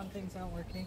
One thing's not working.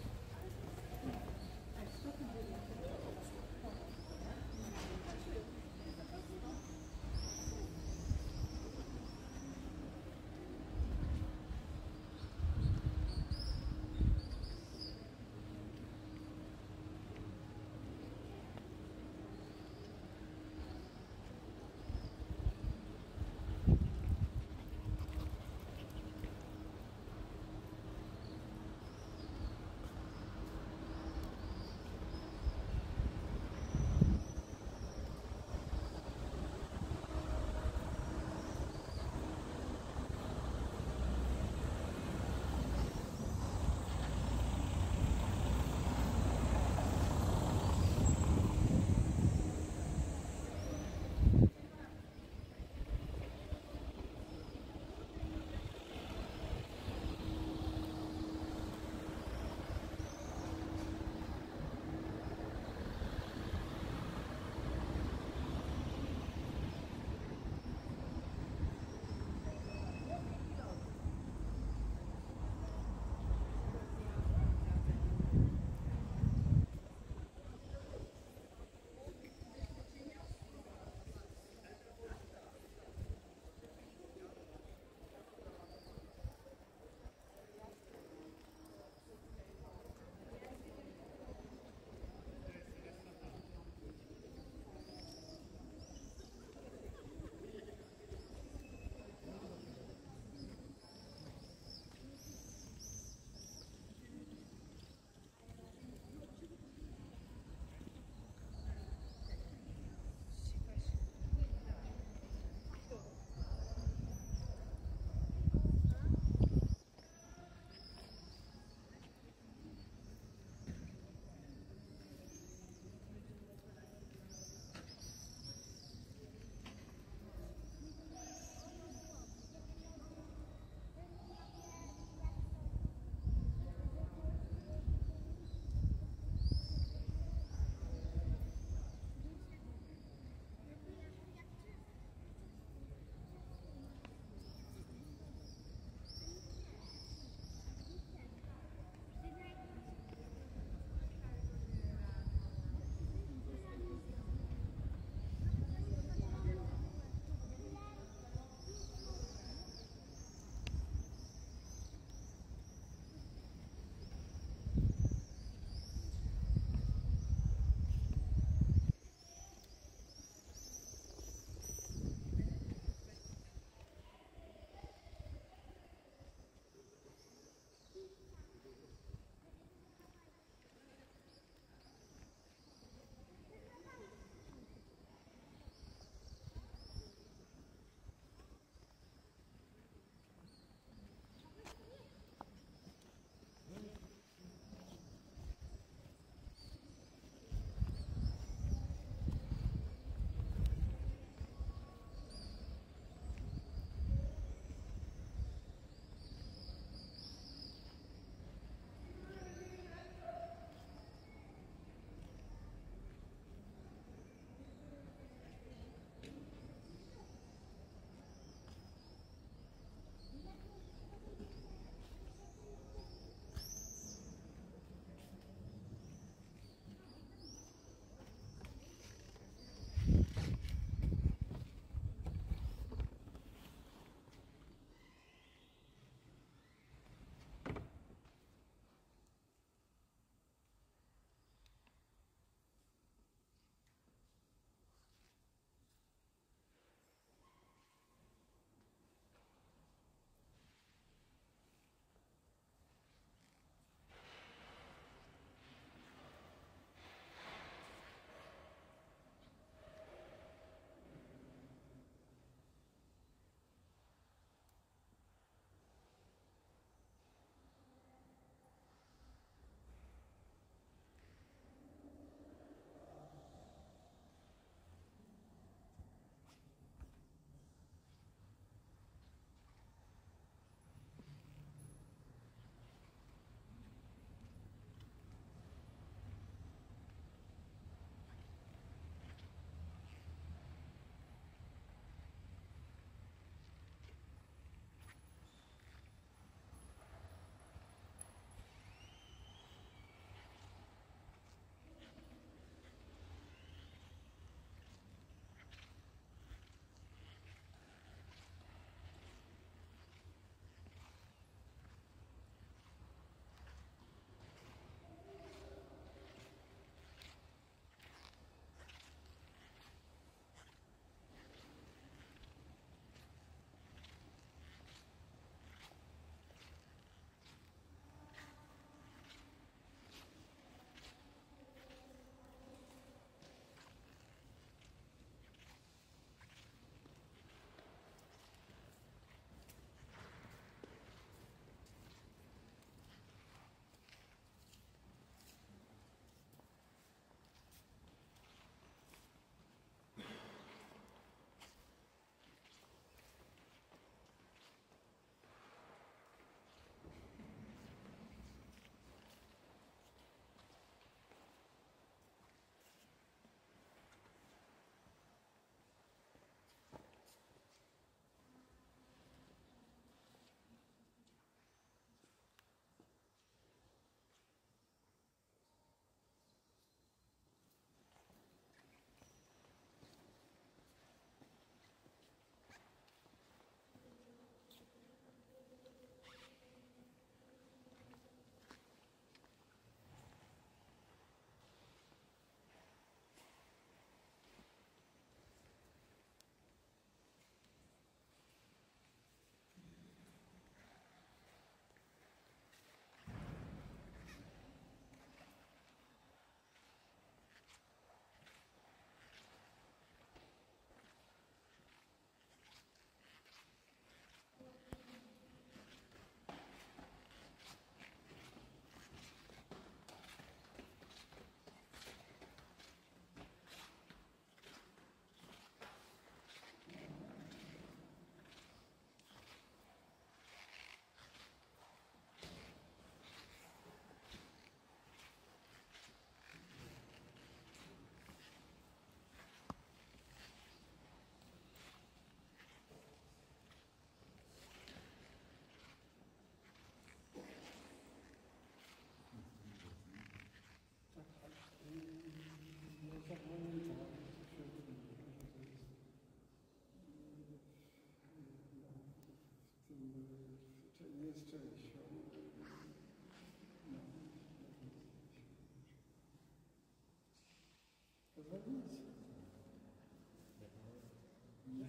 Za nic.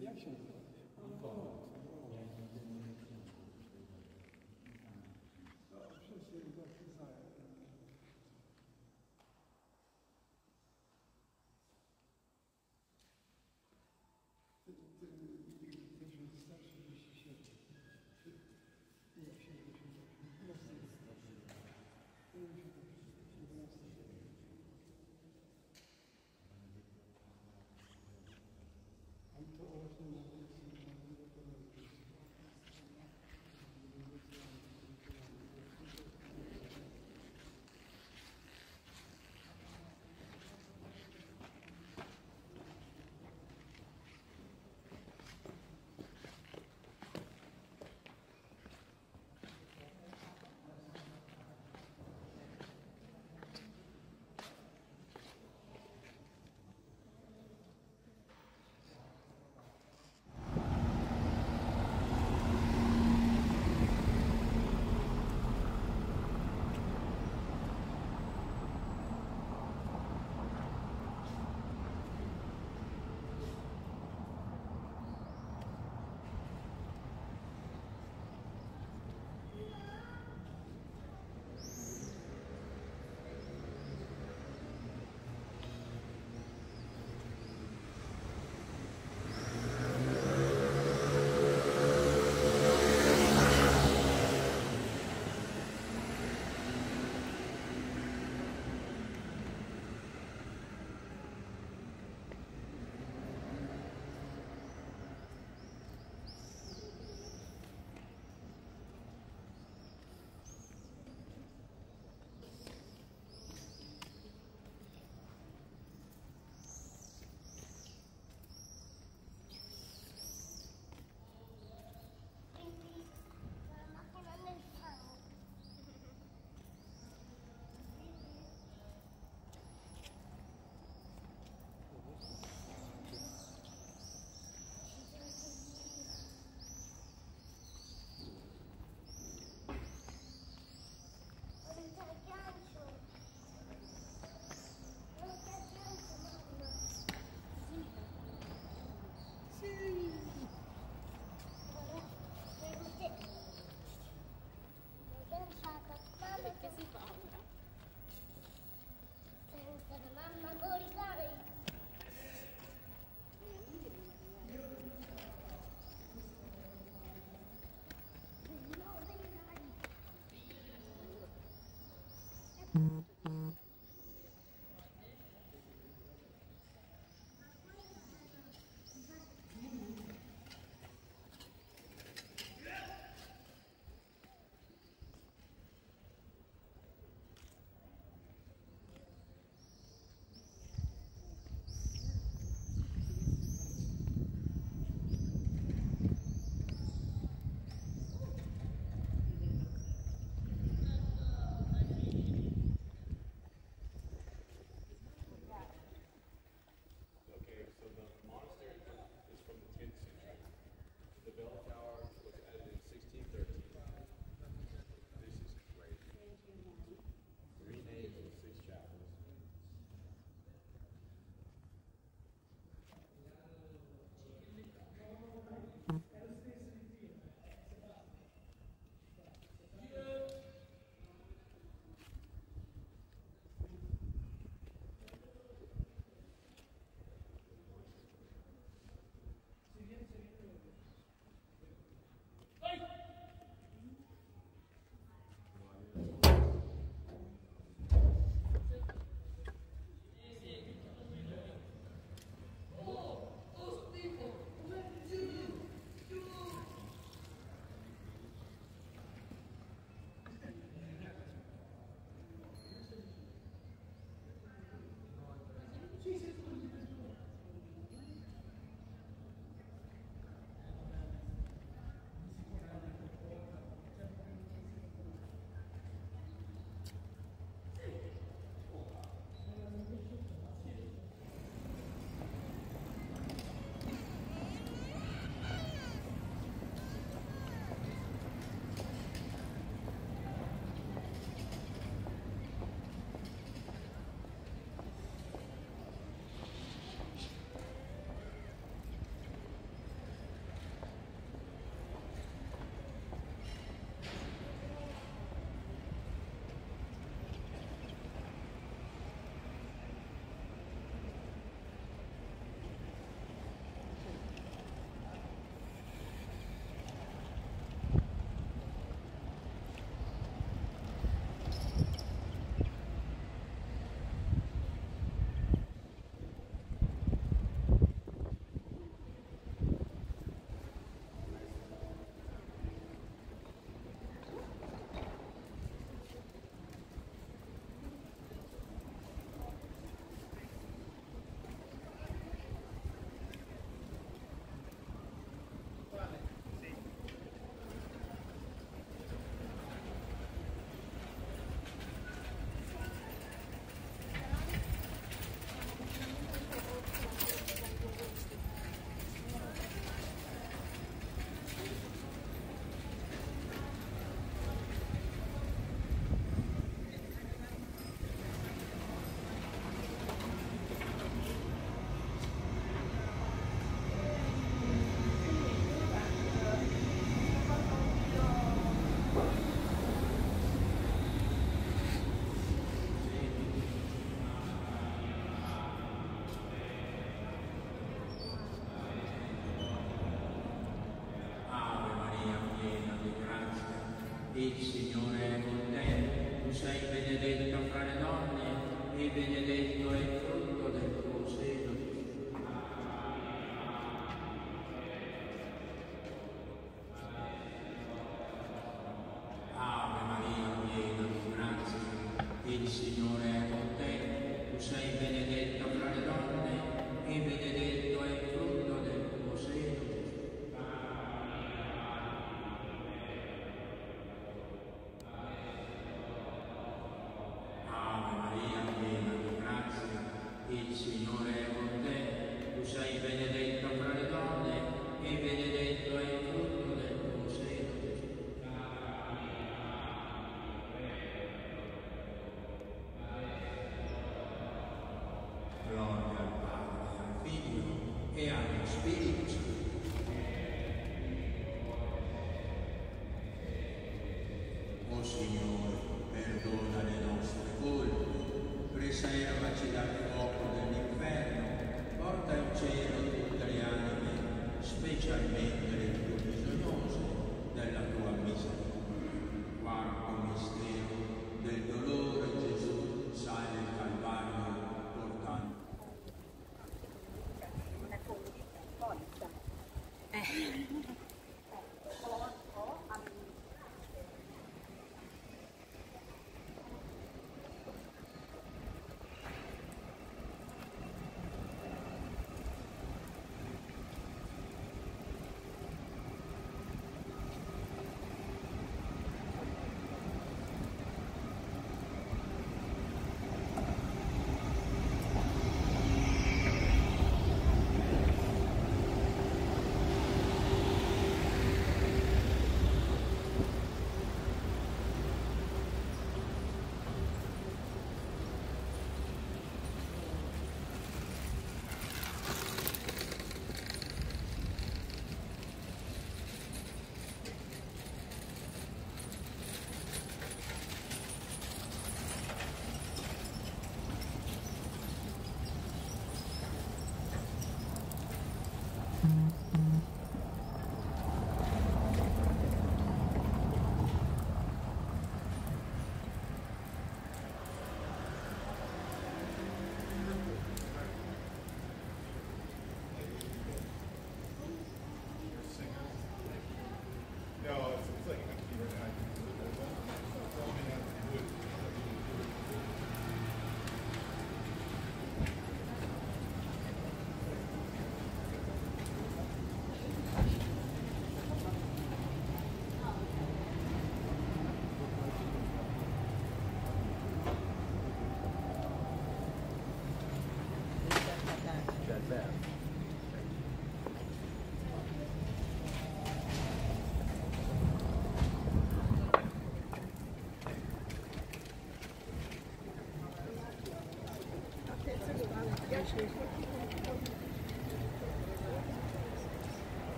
Jak się?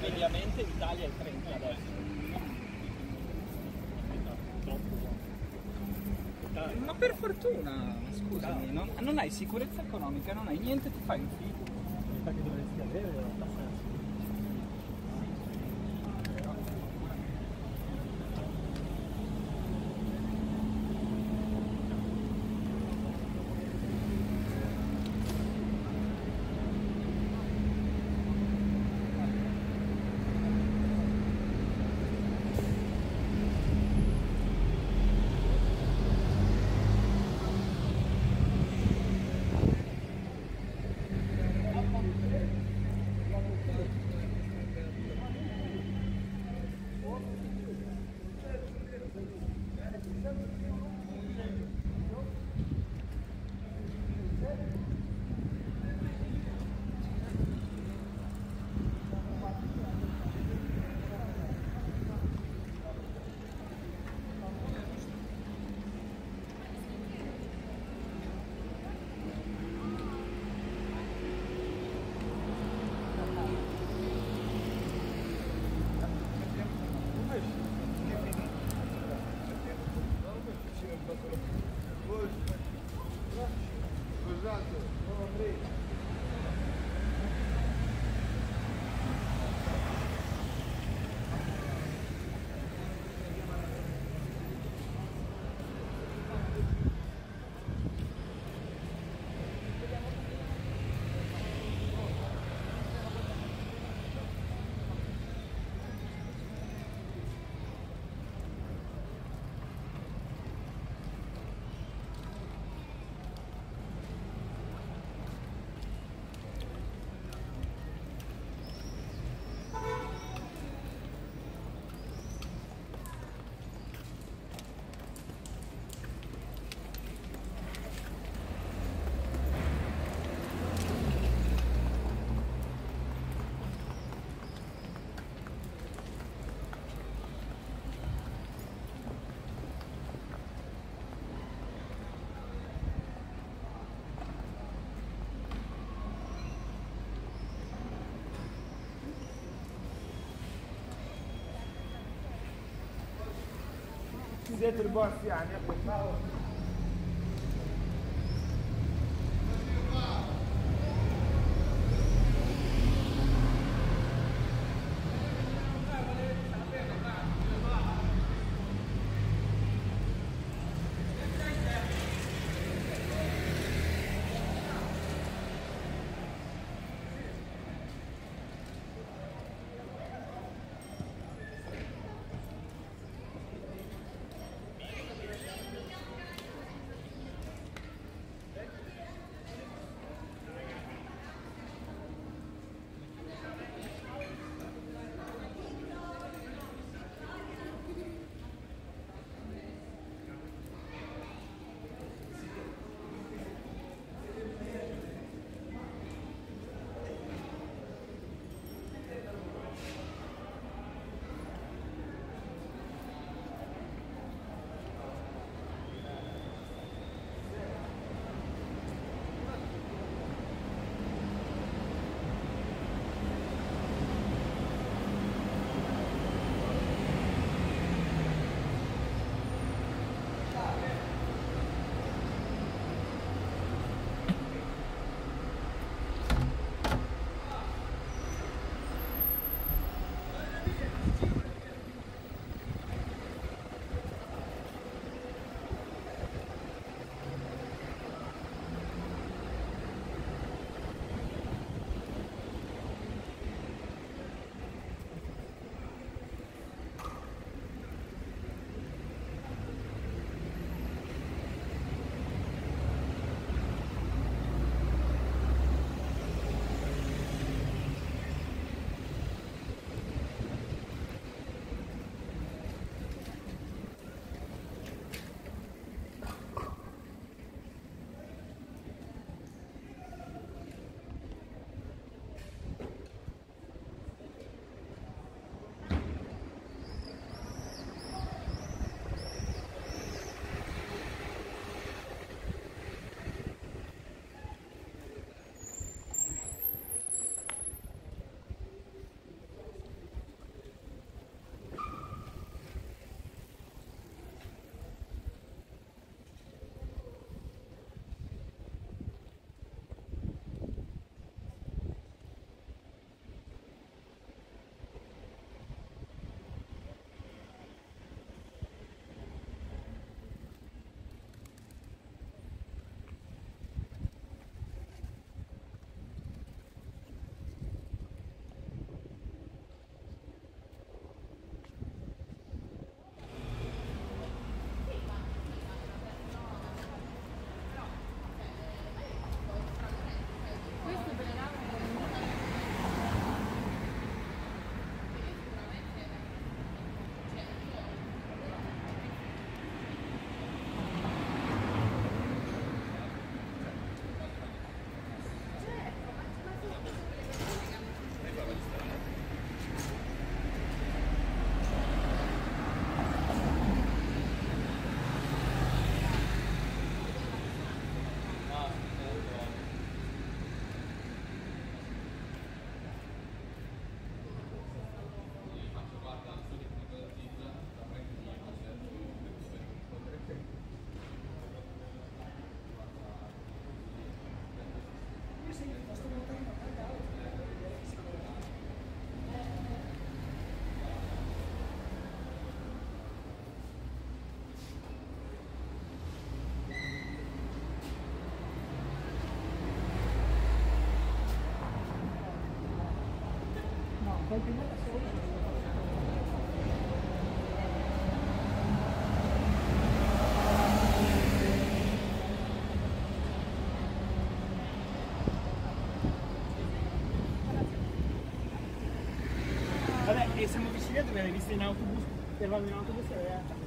Mediamente l'Italia è il 30 adesso. Ma per fortuna, scusami, non, non hai sicurezza economica, non hai niente, ti fai un figlio. Perché dovresti avere زيت البعث يعني Vabbè, e siamo vicini a dove l'hai visto in autobus, eravamo in autobus e aveva